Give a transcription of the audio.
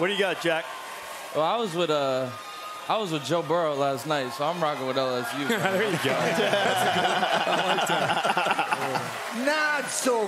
What do you got, Jack? Well, I was with uh, I was with Joe Burrow last night, so I'm rocking with LSU. there you go. Not so